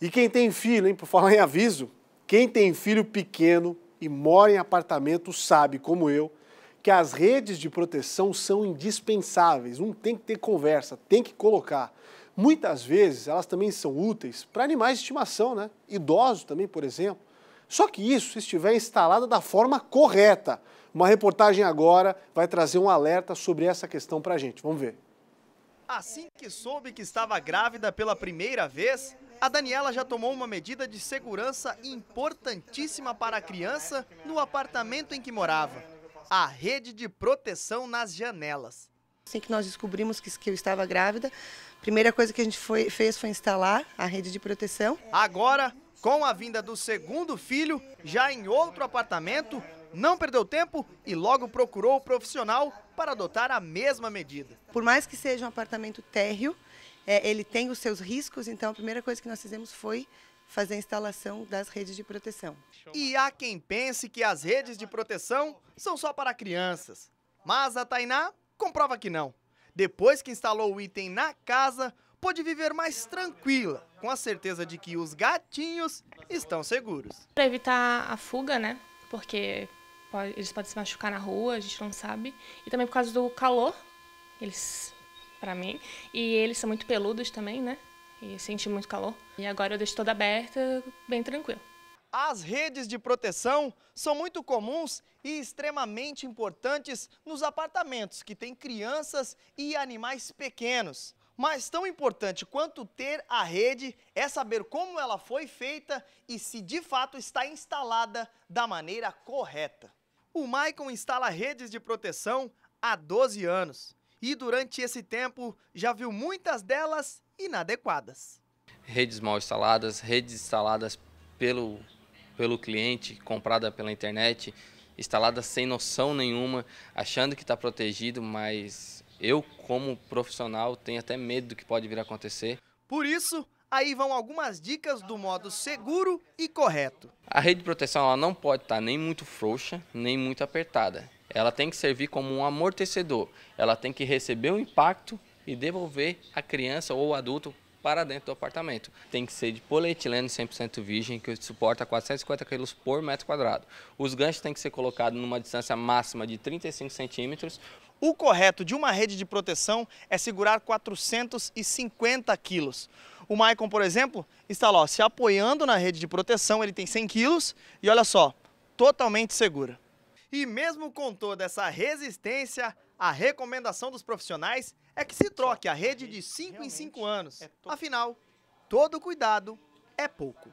E quem tem filho, hein, por falar em aviso, quem tem filho pequeno e mora em apartamento sabe, como eu, que as redes de proteção são indispensáveis. Não tem que ter conversa, tem que colocar. Muitas vezes elas também são úteis para animais de estimação, né? Idosos também, por exemplo. Só que isso se estiver instalada da forma correta. Uma reportagem agora vai trazer um alerta sobre essa questão para a gente. Vamos ver. Assim que soube que estava grávida pela primeira vez, a Daniela já tomou uma medida de segurança importantíssima para a criança no apartamento em que morava: a rede de proteção nas janelas. Assim que nós descobrimos que, que eu estava grávida, a primeira coisa que a gente foi, fez foi instalar a rede de proteção. Agora, com a vinda do segundo filho, já em outro apartamento, não perdeu tempo e logo procurou o profissional para adotar a mesma medida. Por mais que seja um apartamento térreo, é, ele tem os seus riscos, então a primeira coisa que nós fizemos foi fazer a instalação das redes de proteção. E há quem pense que as redes de proteção são só para crianças. Mas a Tainá comprova que não. Depois que instalou o item na casa, pôde viver mais tranquila, com a certeza de que os gatinhos estão seguros. Para evitar a fuga, né? Porque pode, eles podem se machucar na rua, a gente não sabe. E também por causa do calor, eles, para mim. E eles são muito peludos também, né? E sente muito calor. E agora eu deixo toda aberta, bem tranquilo. As redes de proteção são muito comuns e extremamente importantes nos apartamentos que têm crianças e animais pequenos. Mas tão importante quanto ter a rede é saber como ela foi feita e se de fato está instalada da maneira correta. O Maicon instala redes de proteção há 12 anos e durante esse tempo já viu muitas delas inadequadas. Redes mal instaladas, redes instaladas pelo pelo cliente, comprada pela internet, instalada sem noção nenhuma, achando que está protegido, mas eu, como profissional, tenho até medo do que pode vir a acontecer. Por isso, aí vão algumas dicas do modo seguro e correto. A rede de proteção ela não pode estar tá nem muito frouxa, nem muito apertada. Ela tem que servir como um amortecedor. Ela tem que receber o impacto e devolver a criança ou o adulto para dentro do apartamento. Tem que ser de polietileno 100% virgem, que suporta 450 kg por metro quadrado. Os ganchos têm que ser colocados numa distância máxima de 35 centímetros. O correto de uma rede de proteção é segurar 450 quilos. O Maicon, por exemplo, está lá ó, se apoiando na rede de proteção, ele tem 100 quilos e olha só, totalmente segura. E mesmo com toda essa resistência, a recomendação dos profissionais é que se troque a rede de 5 em 5 anos. Afinal, todo cuidado é pouco.